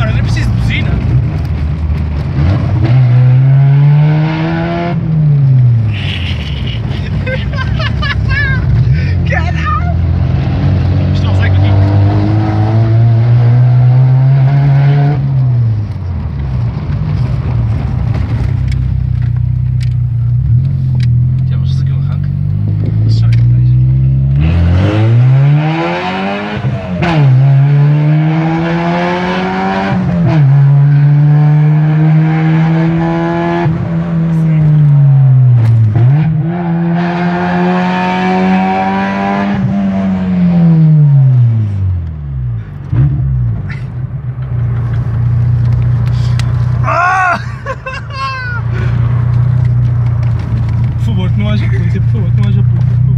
Arkadaşlar siz haja, sempre falou que.